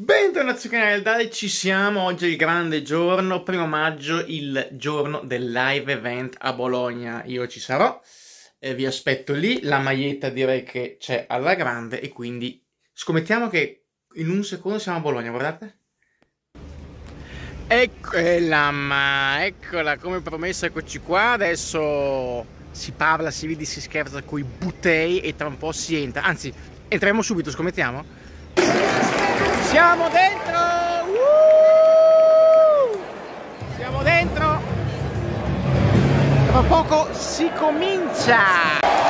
Bentornati sul canale Dale, ci siamo, oggi è il grande giorno, primo maggio, il giorno del live event a Bologna, io ci sarò, eh, vi aspetto lì, la maglietta direi che c'è alla grande e quindi scommettiamo che in un secondo siamo a Bologna, guardate. Eccola, ma eccola, come promesso eccoci qua, adesso si parla, si vede, si scherza con i buttei e tra un po' si entra, anzi entriamo subito, scommettiamo? Siamo dentro! Uh! Siamo dentro! Tra poco si comincia!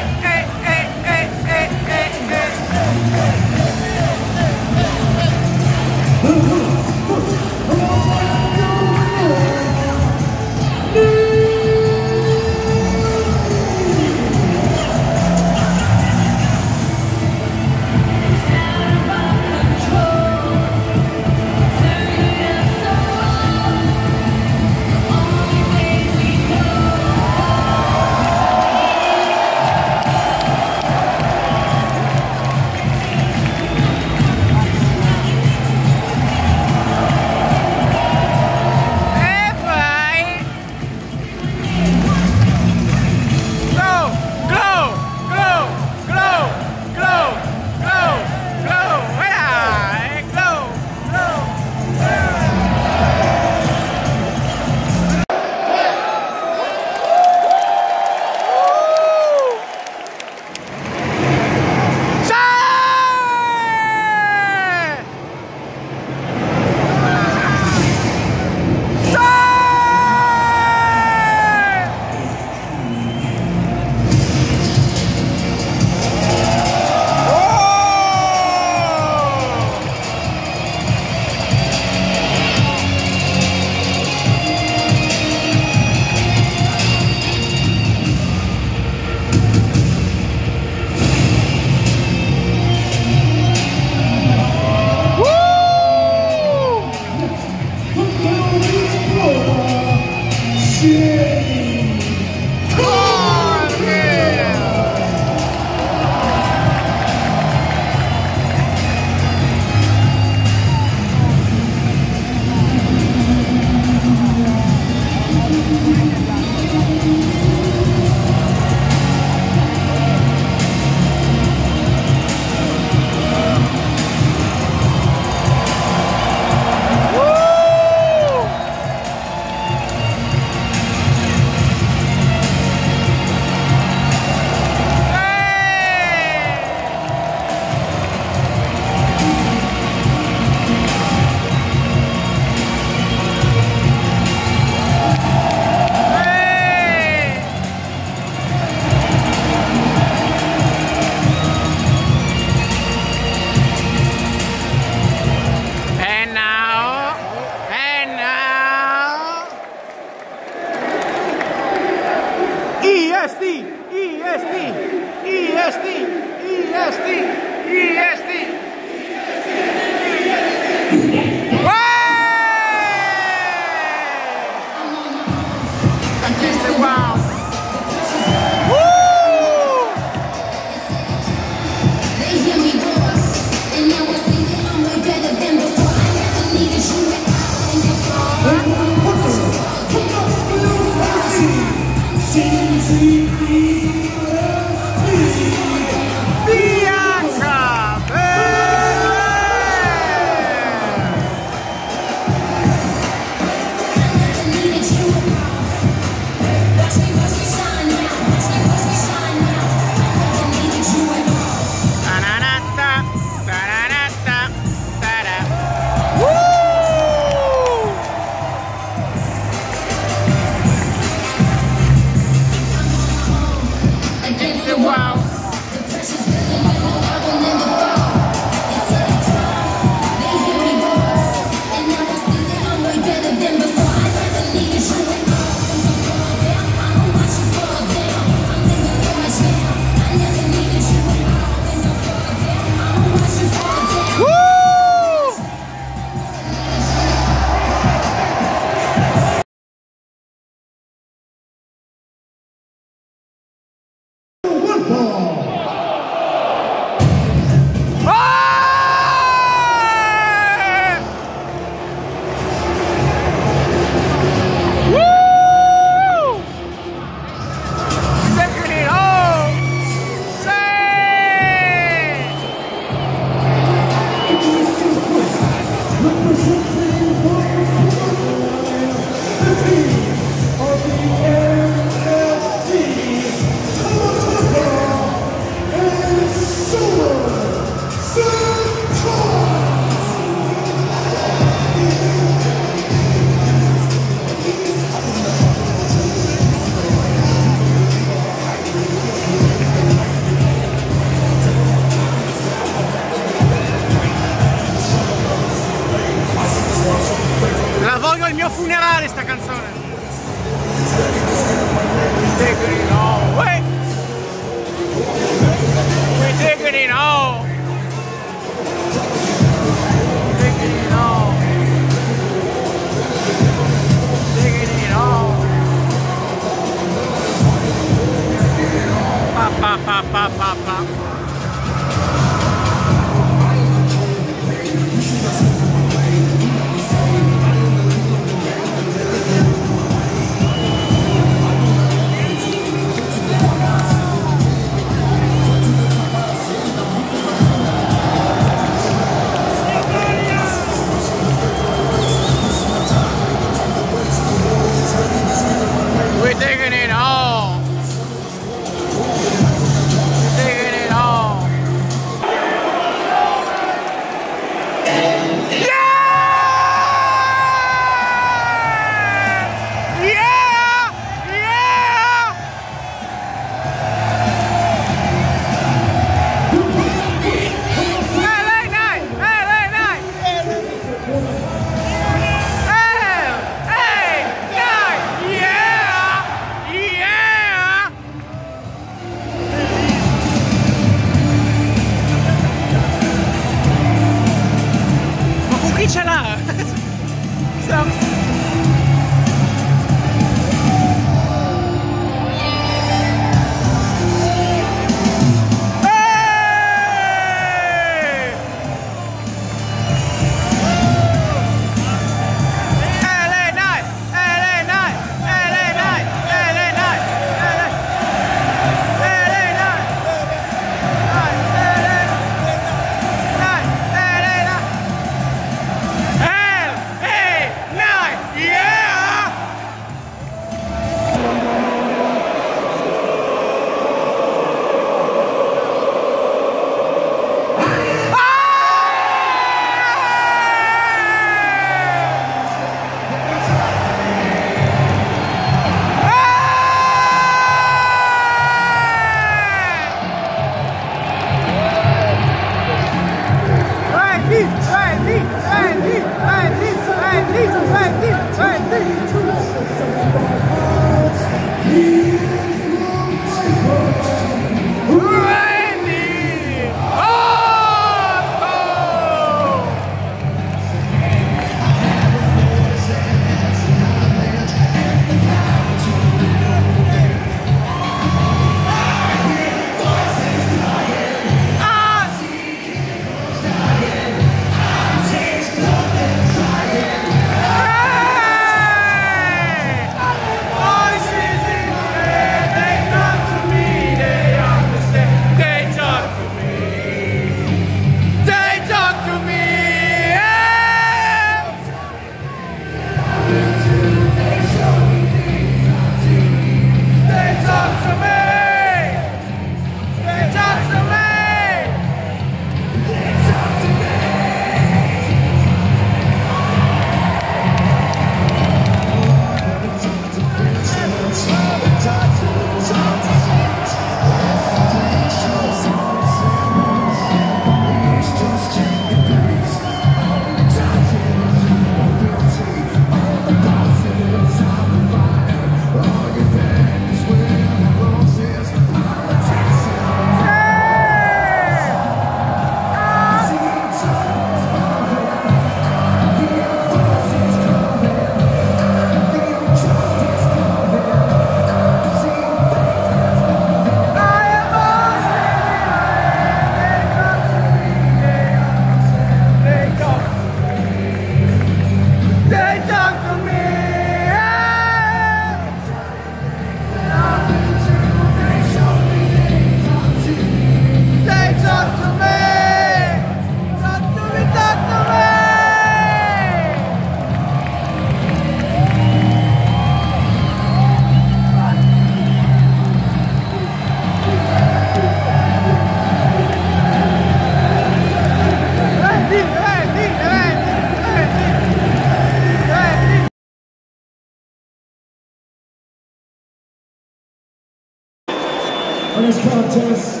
Contest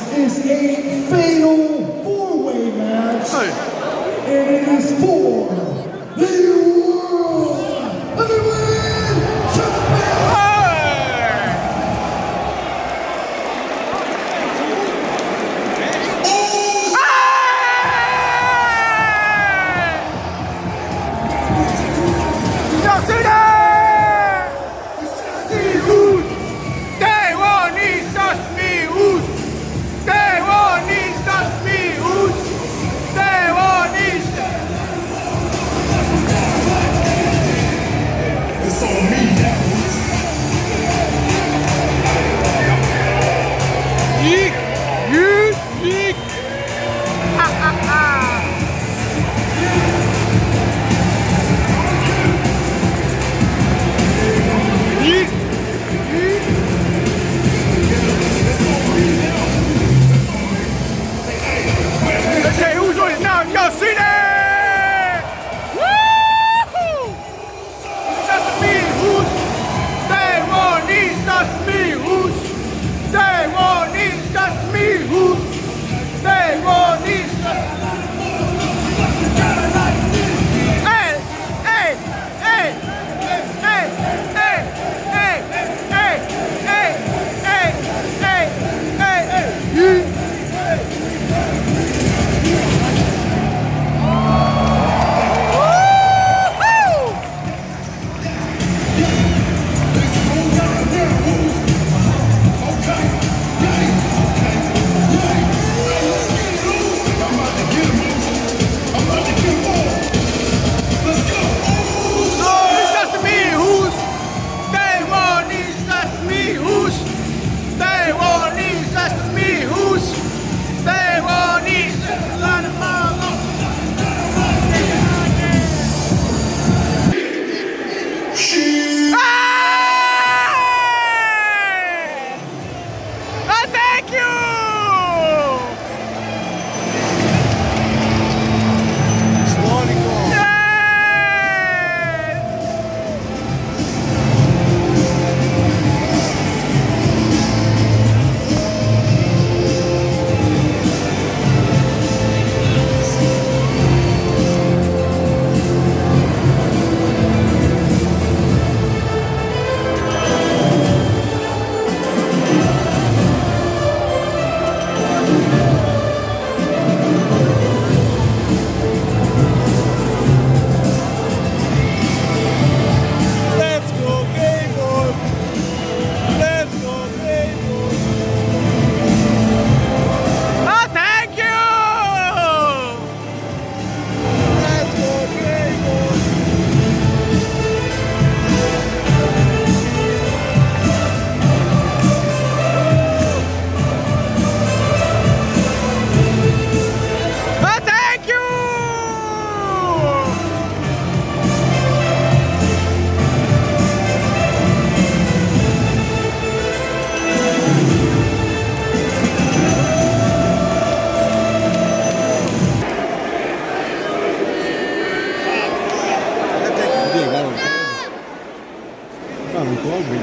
Там, Клавдий.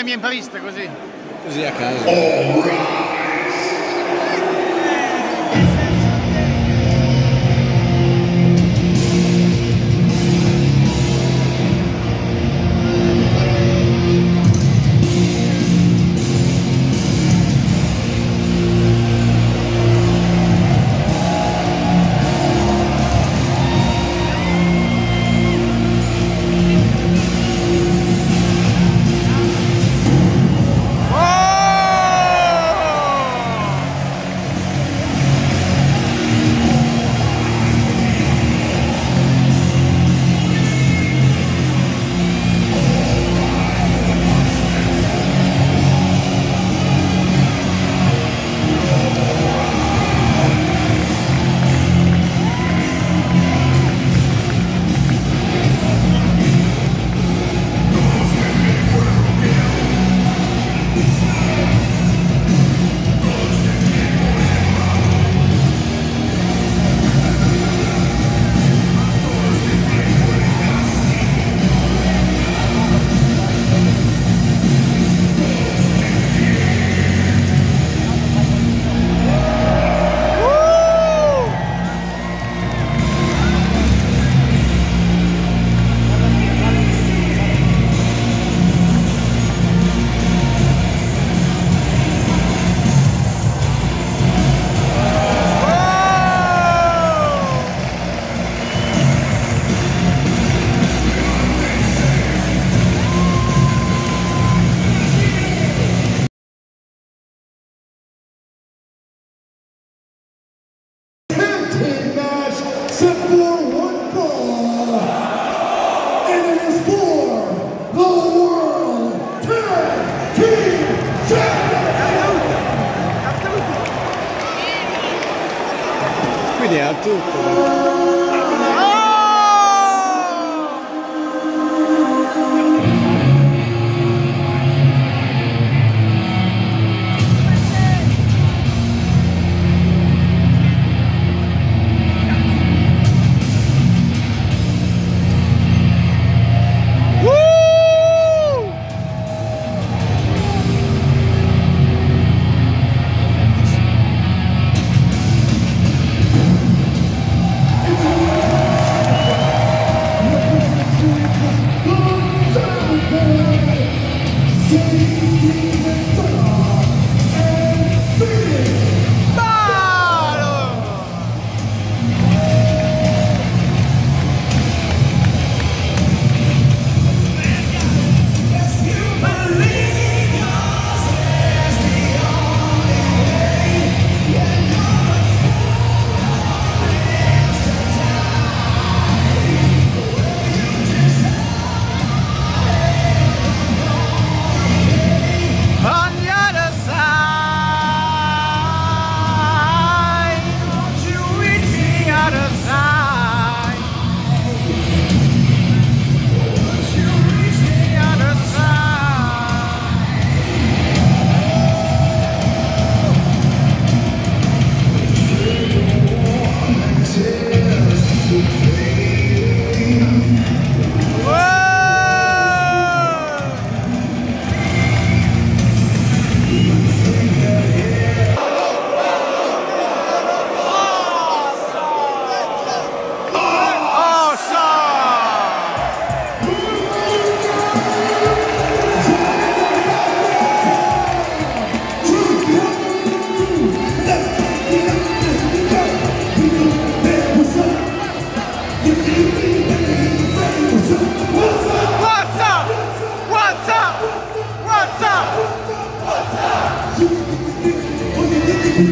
premio in Paris, così. Così a caso.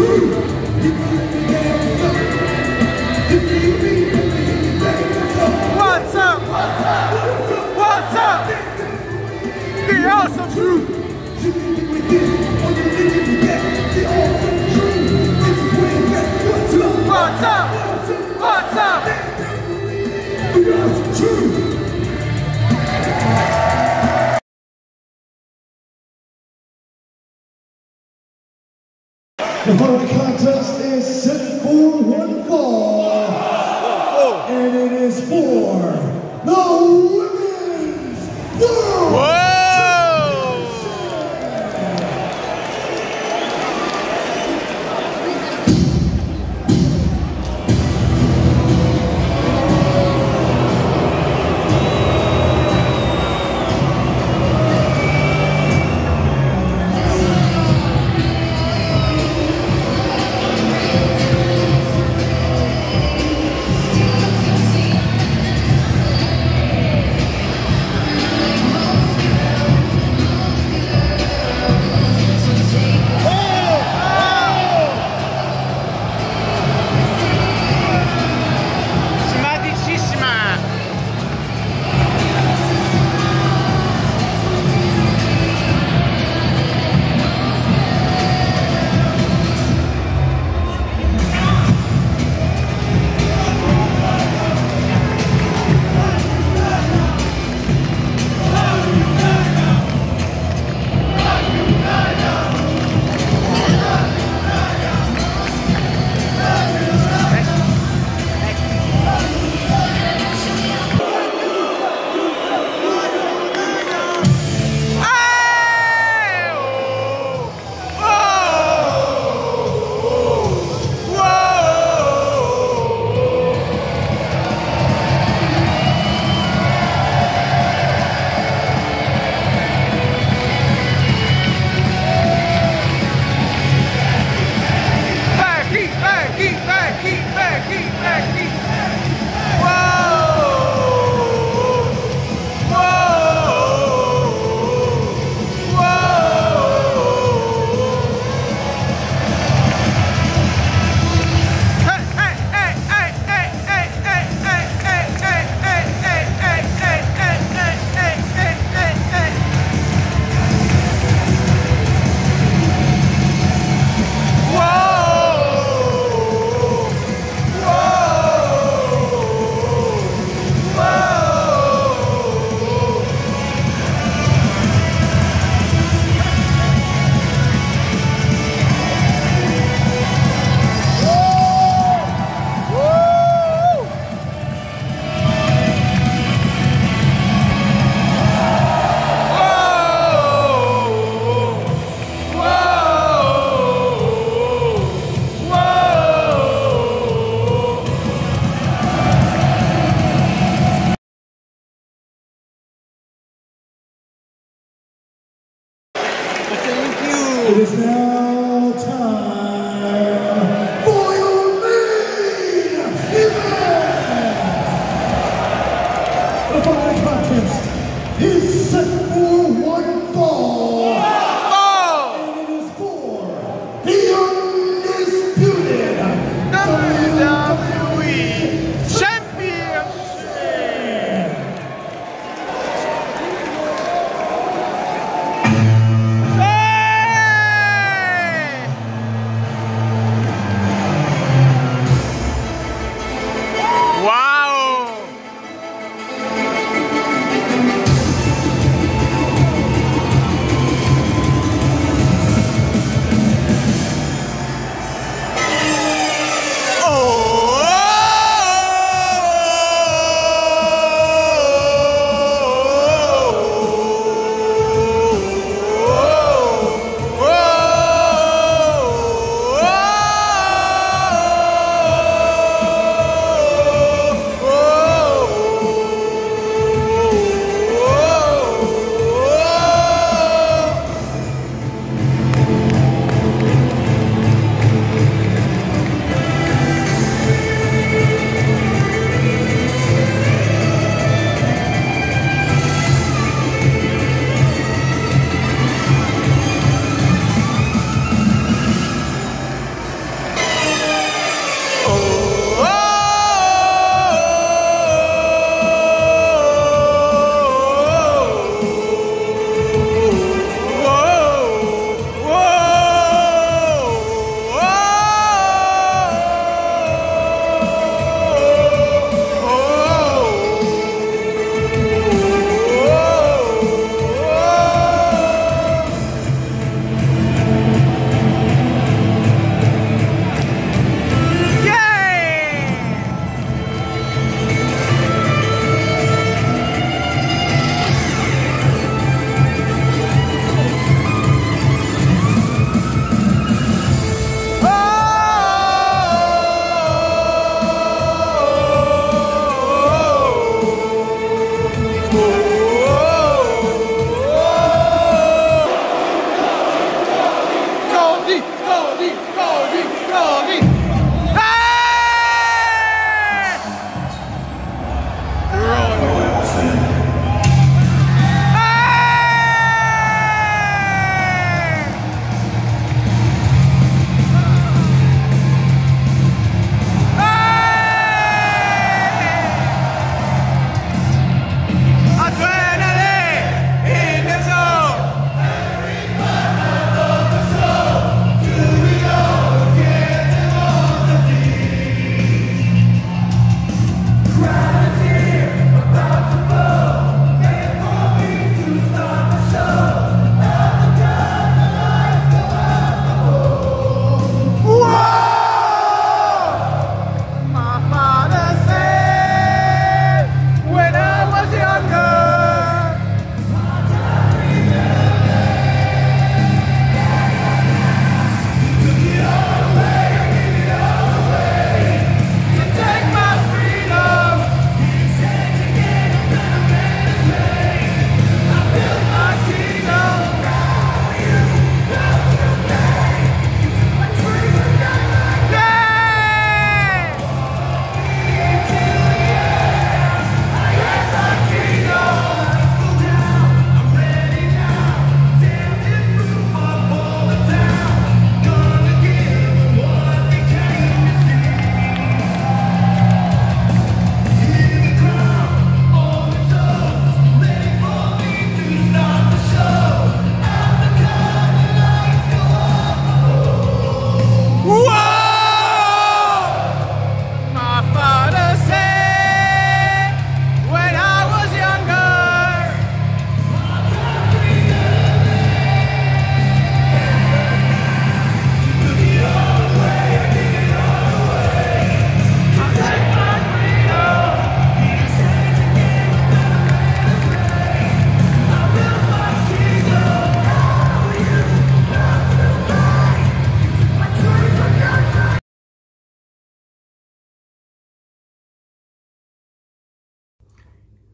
Woo! What do we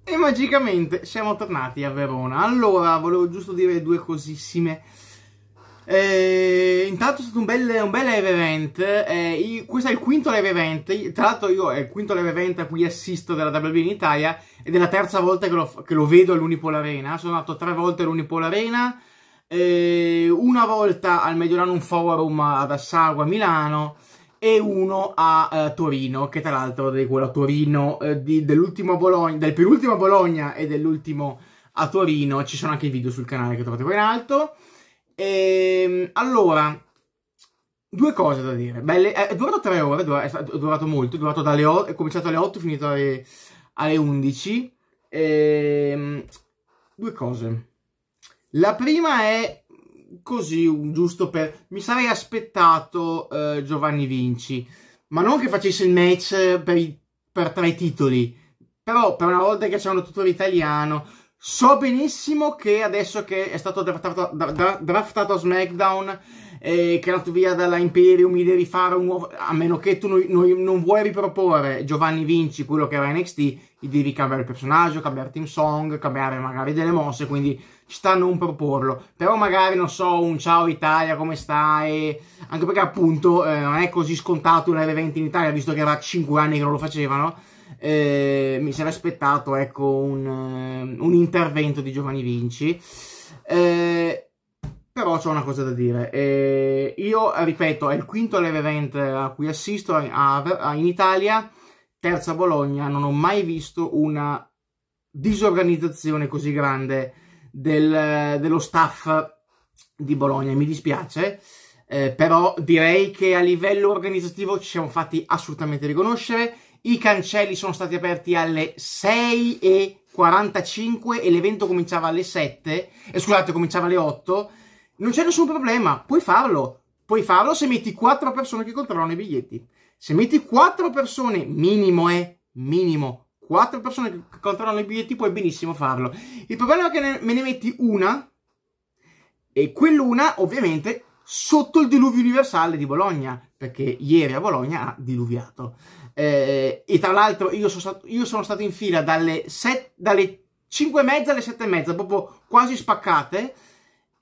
E magicamente siamo tornati a Verona. Allora, volevo giusto dire due cosissime. Eh, intanto è stato un bel, un bel live event. Eh, questo è il quinto live event. Tra l'altro, io è il quinto live event a cui assisto della WB in Italia. Ed è la terza volta che lo, che lo vedo all'Unipol Arena. Sono andato tre volte all'Unipol Arena. Eh, una volta al Mediolanum Forum ad Assagua a Milano e uno a uh, Torino, che tra l'altro è quello a Torino uh, di, dell'ultimo Bologna, del penultimo Bologna e dell'ultimo a Torino. Ci sono anche i video sul canale che trovate qua in alto. E, ehm, allora, due cose da dire. Belle, è durato tre ore, è durato molto, è durato dalle 8, è cominciato alle 8 e finito alle, alle 11. E, ehm, due cose. La prima è così, giusto per... Mi sarei aspettato uh, Giovanni Vinci, ma non che facesse il match per, i, per tre titoli, però per una volta che c'è un tuttore italiano, so benissimo che adesso che è stato draftato, draftato a SmackDown eh, che è andato via dalla Imperium, gli devi fare un nuovo... A meno che tu non, non, vuoi riproporre Giovanni Vinci, quello che era NXT, gli devi cambiare il personaggio, cambiare team song, cambiare magari delle mosse, quindi sta a non proporlo. Però magari, non so, un ciao Italia, come stai? Anche perché appunto eh, non è così scontato un live event in Italia, visto che era 5 anni che non lo facevano. Eh, mi sarei aspettato, ecco, un, un intervento di Giovanni Vinci. Eh, però c'ho una cosa da dire. Eh, io, ripeto, è il quinto live event a cui assisto a, a, in Italia, terza Bologna, non ho mai visto una disorganizzazione così grande del, dello staff di Bologna. Mi dispiace, eh, però direi che a livello organizzativo ci siamo fatti assolutamente riconoscere. I cancelli sono stati aperti alle 6 e 45 e l'evento cominciava alle 7, eh, scusate, cominciava alle 8 non c'è nessun problema, puoi farlo. Puoi farlo se metti 4 persone che controllano i biglietti. Se metti 4 persone, minimo è, minimo, 4 persone che controllano i biglietti, puoi benissimo farlo. Il problema è che ne, me ne metti una, e quell'una, ovviamente, sotto il diluvio universale di Bologna, perché ieri a Bologna ha diluviato. Eh, e tra l'altro io sono, stato, io sono stato in fila dalle, set, dalle 5 e mezza alle 7 e mezza, proprio quasi spaccate,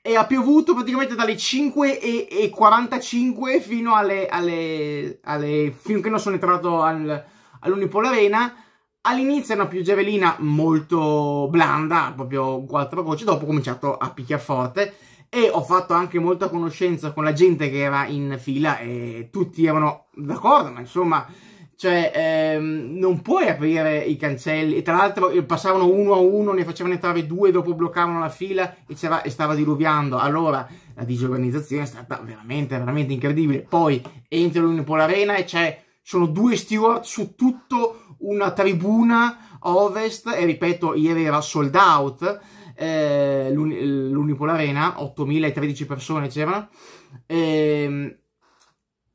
e ha piovuto praticamente dalle 5 e, e 45 fino alle, alle, alle finché non sono entrato al, all'Unipol Arena. All'inizio è una pioggerellina molto blanda, proprio quattro gocce, dopo ho cominciato a picchiare forte e ho fatto anche molta conoscenza con la gente che era in fila e tutti erano d'accordo, ma insomma cioè, ehm, non puoi aprire i cancelli. E tra l'altro eh, passavano uno a uno, ne facevano entrare due, dopo bloccavano la fila e, e stava diluviando. Allora, la disorganizzazione è stata veramente, veramente incredibile. Poi entri all'Unipol Arena e c'è, sono due steward su tutto una tribuna ovest. E ripeto, ieri era sold out. Eh, l'Unipol Arena, 8.013 persone c'erano. Eh,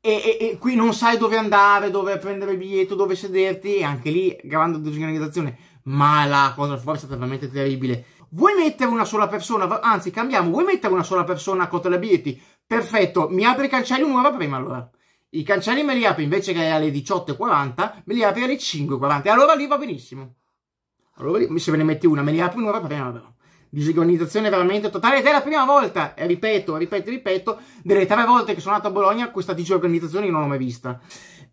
e, e, e, qui non sai dove andare, dove prendere il biglietto, dove sederti, e anche lì grande disorganizzazione. Ma la cosa fuori è stata veramente terribile. Vuoi mettere una sola persona? Anzi, cambiamo. Vuoi mettere una sola persona a i biglietti? Perfetto, mi apri i cancelli un'ora prima allora. I cancelli me li apri invece che alle 18.40, me li apri alle 5.40. E allora lì va benissimo. Allora se me ne metti una, me li apri un'ora prima però disorganizzazione veramente totale ed è la prima volta, e ripeto, ripeto, ripeto, delle tre volte che sono andato a Bologna questa disorganizzazione non l'ho mai vista.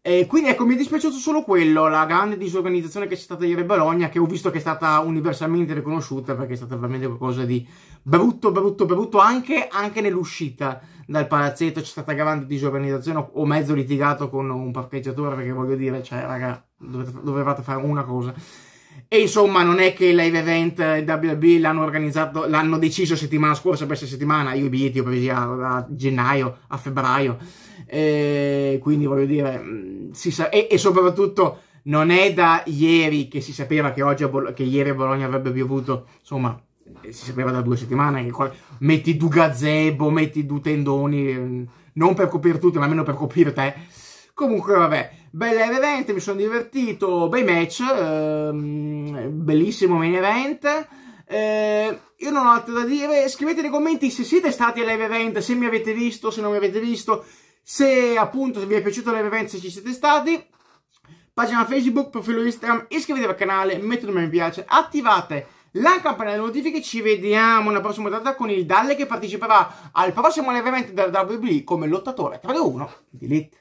E quindi ecco, mi è dispiaciuto solo quello, la grande disorganizzazione che c'è stata ieri a Bologna, che ho visto che è stata universalmente riconosciuta perché è stata veramente qualcosa di brutto, brutto, brutto, anche, anche nell'uscita dal palazzetto c'è stata grande disorganizzazione, ho mezzo litigato con un parcheggiatore perché voglio dire, cioè raga, dovevate fare una cosa. E insomma, non è che il live event WB l'hanno organizzato, l'hanno deciso settimana scorsa, questa settimana. Io i biglietti ho presi da gennaio a febbraio. E quindi voglio dire, mm, sa- e, e, soprattutto non è da ieri che si sapeva che, oggi Bol- che ieri a Bologna avrebbe piovuto. Insomma, si sapeva da due settimane che metti due gazebo, metti due tendoni, mm, non per coprire tutto, ma almeno per coprire te. Comunque, vabbè, bel event, mi sono divertito, bei match, ehm, bellissimo main event. Eh, io non ho altro da dire. Scrivete nei commenti se siete stati al live event, se mi avete visto, se non mi avete visto, se appunto vi è piaciuto event, se ci siete stati. pagina Facebook, profilo Instagram, iscrivetevi al canale, mettete un mi piace, attivate la campanella delle notifiche, ci vediamo nella prossima puntata con il Dalle che parteciperà al prossimo live event della WB come lottatore 3-1 di Elite.